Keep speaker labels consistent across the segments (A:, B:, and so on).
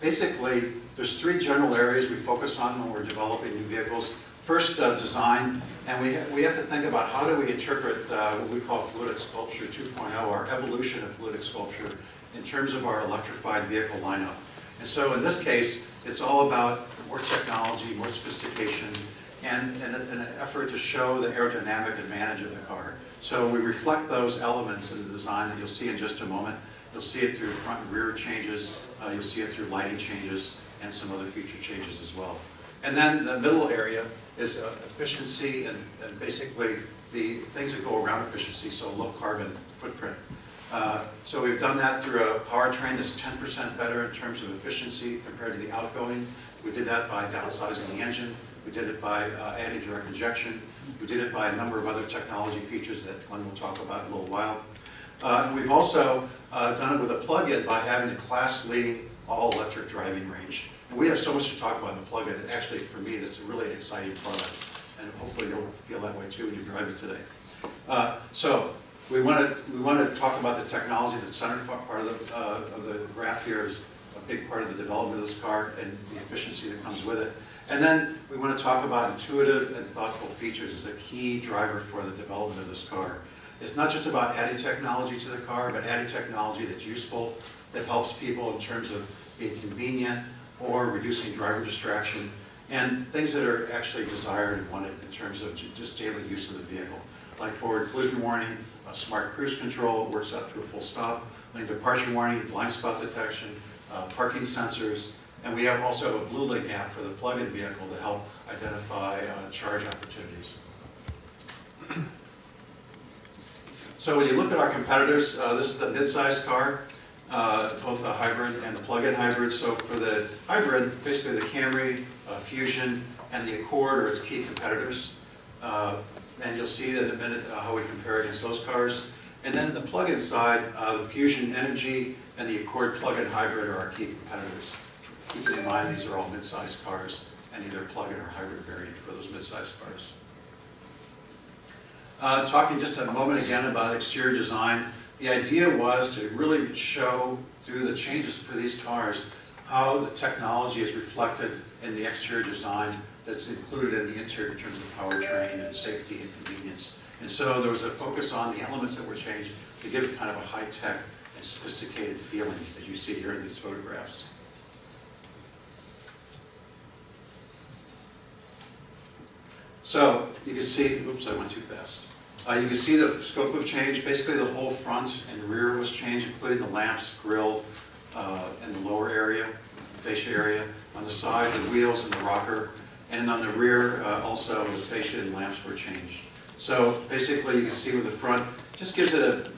A: basically, there's three general areas we focus on when we're developing new vehicles. First, uh, design, and we, ha we have to think about how do we interpret uh, what we call fluidic sculpture 2.0, our evolution of fluidic sculpture in terms of our electrified vehicle lineup. And so in this case, it's all about more technology, more sophistication, and, and, an effort to show the aerodynamic advantage of the car. So we reflect those elements in the design that you'll see in just a moment. You'll see it through front and rear changes, uh, you'll see it through lighting changes, and some other feature changes as well. And then the middle area is uh, efficiency and, and, basically the things that go around efficiency, so low carbon footprint. Uh, so we've done that through a powertrain that's 10% better in terms of efficiency compared to the outgoing. We did that by downsizing the engine. We did it by uh, adding direct injection. We did it by a number of other technology features that Glenn will talk about in a little while. Uh, and we've also uh, done it with a plug-in by having a class-leading all-electric driving range. And we have so much to talk about in the plug-in, and actually, for me, that's a really exciting product. And hopefully you'll feel that way too when you drive it today. Uh, so we want to we want to talk about the technology. The center part of the uh, of the graph here is a big part of the development of this car and the efficiency that comes with it. And then we want to talk about intuitive and thoughtful features as a key driver for the development of this car. It's not just about adding technology to the car, but adding technology that's useful, that helps people in terms of being convenient or reducing driver distraction, and things that are actually desired and wanted in terms of just daily use of the vehicle. Like forward collision warning, smart cruise control, works up to a full stop, lane departure warning, blind spot detection, uh, parking sensors, and we have also have a BlueLink app for the plug-in vehicle to help identify uh, charge opportunities. So when you look at our competitors, uh, this is the mid-size car, uh, both the hybrid and the plug-in hybrid. So for the hybrid, basically the Camry, uh, Fusion, and the Accord are its key competitors. Uh, and you'll see in a minute uh, how we compare against those cars. And then the plug-in side, uh, the Fusion Energi and the Accord plug-in hybrid are our key competitors. Keep in mind these are all mid-sized cars and either plug-in or hybrid variant for those mid-sized cars. Uh, talking just a moment again about exterior design, the idea was to really show through the changes for these cars how the technology is reflected in the exterior design that's included in the interior in terms of powertrain and safety and convenience. And so there was a focus on the elements that were changed to give kind of a high-tech and sophisticated feeling as you see here in these photographs. So you can see, oops, I went too fast. Uh, you can see the scope of change. Basically, the whole front and rear was changed, including the lamps, grille, uh, and the lower area, fascia area. On the side, the wheels and the rocker. And on the rear, uh, also, the fascia and lamps were changed. So basically, you can see with the front, just gives it a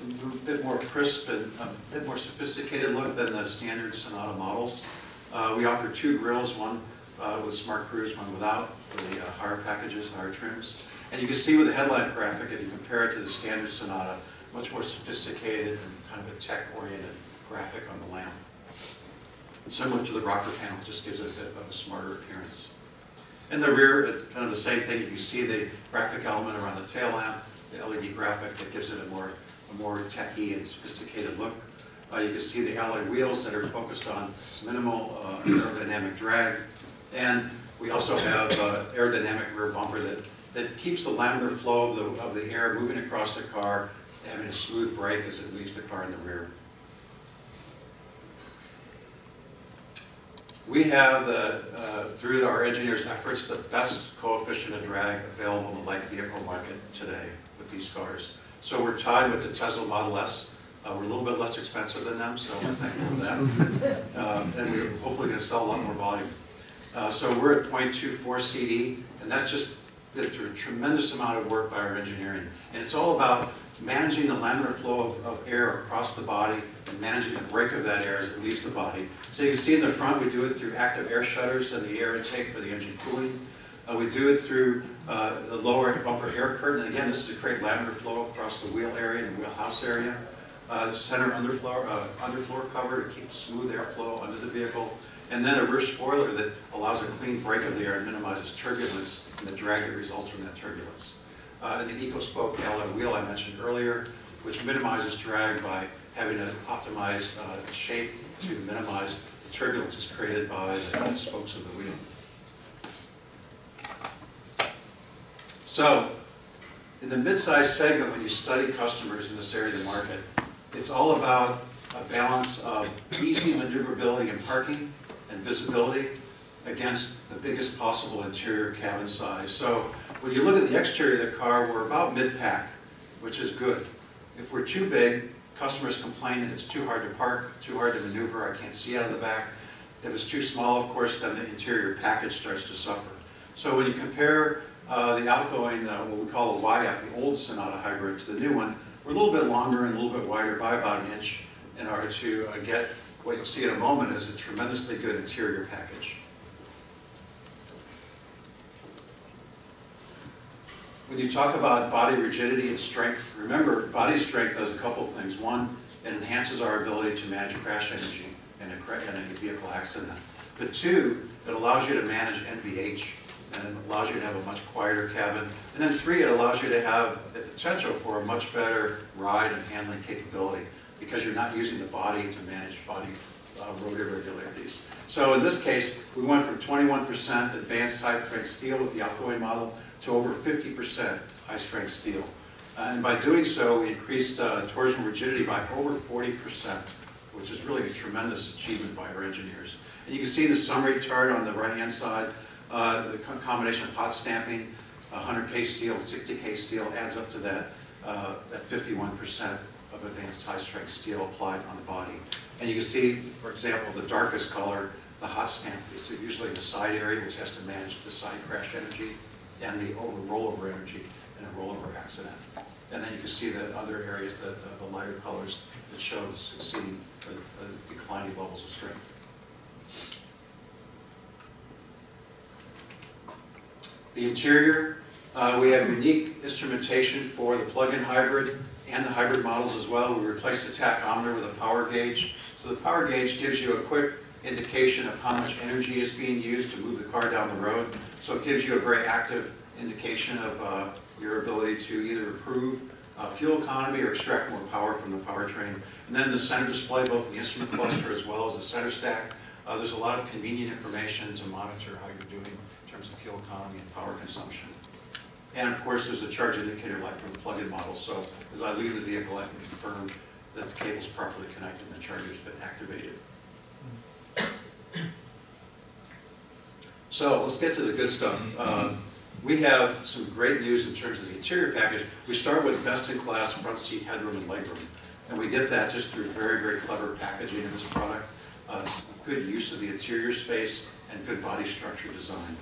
A: bit more crisp and a bit more sophisticated look than the standard Sonata models. Uh, we offer two grills, one uh, with Smart Cruise, one without, for the uh, higher packages, higher trims. And you can see with the headlamp graphic, if you compare it to the standard Sonata, much more sophisticated and kind of a tech-oriented graphic on the lamp. Similar to the rocker panel, just gives it a bit of a smarter appearance. In the rear, it's kind of the same thing. You see the graphic element around the tail lamp, the LED graphic that gives it a more, a more techy and sophisticated look. Uh, you can see the alloy wheels that are focused on minimal uh, aerodynamic drag. And we also have uh, aerodynamic rear bumper that, that keeps the laminar flow of the, of the air moving across the car, having a smooth brake as it leaves the car in the rear. We have, the, uh, through our engineers' efforts, the best coefficient of drag available in the light vehicle market today with these cars. So we're tied with the Tesla Model S. Uh, we're a little bit less expensive than them, so we're thankful for that. Um, and we're hopefully going to sell a lot more volume. Uh, so we're at 0.24 CD, and that's just been through a tremendous amount of work by our engineering. And it's all about managing the laminar flow of, of, air across the body and managing the break of that air as it leaves the body. So you can see in the front, we do it through active air shutters and the air intake for the engine cooling. Uh, we do it through uh, the lower bumper air curtain. And again, this is to create laminar flow across the wheel area and the wheelhouse area. Uh, center underfloor, uh, underfloor cover to keep smooth airflow under the vehicle. And then a rear spoiler that allows a clean break of the air and minimizes turbulence and the drag that results from that turbulence uh, and the EcoSpoke alloy wheel I mentioned earlier, which minimizes drag by having an optimized uh, shape to minimize the turbulence is created by the spokes of the wheel. So, in the mid-size segment, when you study customers in this area of the market, it's all about a balance of easy maneuverability and parking and visibility against the biggest possible interior cabin size. So when you look at the exterior of the car, we're about mid-pack, which is good. If we're too big, customers complain that it's too hard to park, too hard to maneuver, I can't see out of the back. If it's too small, of course, then the interior package starts to suffer. So when you compare uh, the outgoing, uh, what we call the YF, the old Sonata hybrid, to the new one, we're a little bit longer and a little bit wider by about an inch in order to uh, get what you'll see in a moment is a tremendously good interior package. When you talk about body rigidity and strength, remember body strength does a couple of things. One, it enhances our ability to manage crash energy in a, in a vehicle accident. But two, it allows you to manage NVH and it allows you to have a much quieter cabin. And then three, it allows you to have the potential for a much better ride and handling capability because you're not using the body to manage body uh, road irregularities. So in this case, we went from 21% advanced high-strength steel with the outgoing model to over 50% high-strength steel. Uh, and by doing so, we increased uh, torsion rigidity by over 40%, which is really a tremendous achievement by our engineers. And you can see the summary chart on the right-hand side, uh, the co combination of hot stamping, 100K steel, 60K steel adds up to that, uh, that 51% of advanced high-strength steel applied on the body. And you can see, for example, the darkest color, the hot stamp, is usually the side area, which has to manage the side crash energy and the over rollover energy in a rollover accident. And then you can see the other areas, the, the lighter colors that show the succeeding, the declining levels of strength. The interior, uh, we have unique instrumentation for the plug-in hybrid and the hybrid models as well. We replaced the tachometer with a power gauge. So the power gauge gives you a quick indication of how much energy is being used to move the car down the road. So it gives you a very active indication of uh, your ability to either improve uh, fuel economy or extract more power from the powertrain. And then the center display, both the instrument cluster as well as the center stack. Uh, there's a lot of convenient information to monitor how you're doing in terms of fuel economy and power consumption. And of course, there's a charge indicator light for the plug-in model. So as I leave the vehicle, I can confirm that the cable's properly connected and the charger's been activated. So let's get to the good stuff. Uh, we have some great news in terms of the interior package. We start with best-in-class front seat headroom and legroom. And we get that just through very, very clever packaging in this product, uh, good use of the interior space, and good body structure design.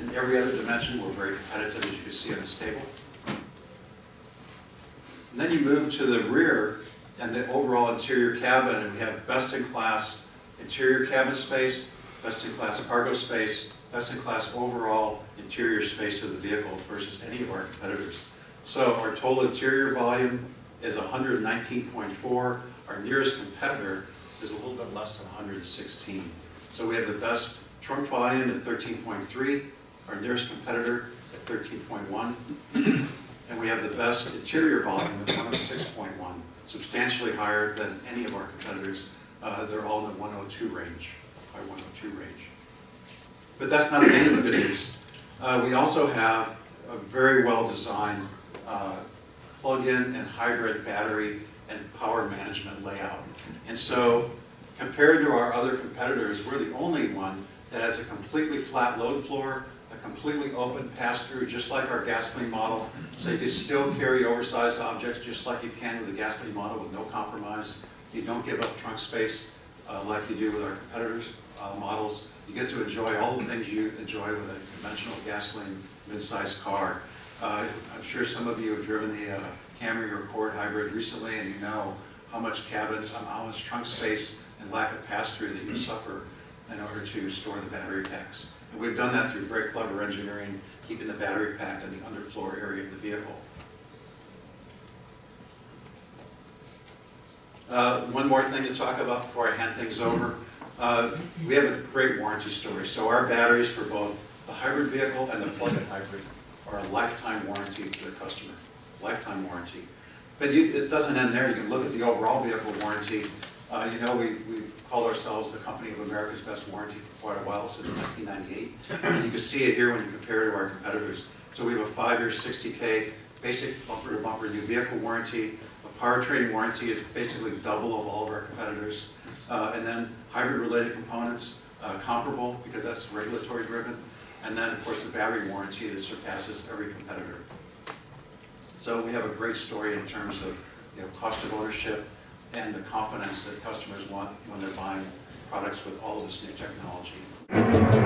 A: In every other dimension, we're very competitive, as you can see on this table. And then you move to the rear and the overall interior cabin, and we have best-in-class interior cabin space, best-in-class cargo space, best-in-class overall interior space of the vehicle versus any of our competitors. So our total interior volume is 119.4. Our nearest competitor is a little bit less than 116. So we have the best trunk volume at 13.3, our nearest competitor at 13.1, and we have the best interior volume at 106.1, substantially higher than any of our competitors. Uh, they're all in the 102 range, by 102 range. But that's not the end of the good news. Uh, we also have a very well-designed uh, plug-in and hybrid battery and power management layout. And so compared to our other competitors, we're the only one that has a completely flat load floor, completely open pass-through, just like our gasoline model. So you can still carry oversized objects just like you can with the gasoline model with no compromise. You don't give up trunk space uh, like you do with our competitors' uh, models. You get to enjoy all the things you enjoy with a conventional gasoline mid-sized car. Uh, I'm sure some of you have driven the uh, Camry or Accord hybrid recently and you know how much cabin, how much trunk space and lack of pass-through that you suffer in order to store the battery packs. And we've done that through very clever engineering, keeping the battery pack in the underfloor area of the vehicle. Uh, one more thing to talk about before I hand things over. Uh, we have a great warranty story. So our batteries for both the hybrid vehicle and the plug-in hybrid are a lifetime warranty to the customer, lifetime warranty. But you, it doesn't end there. You can look at the overall vehicle warranty. Uh, You know, we- we've called ourselves the company of America's best warranty for quite a while, since 1998. And you can see it here when you compare it to our competitors. So we have a five-year, 60K basic bumper-to-bumper new vehicle warranty. A powertrain warranty is basically double of all of our competitors. Uh, And then hybrid-related components, uh, comparable, because that's regulatory driven. And then, of course, the battery warranty that surpasses every competitor. So we have a great story in terms of, you know, cost of ownership and the confidence that customers want when they're buying products with all of this new technology.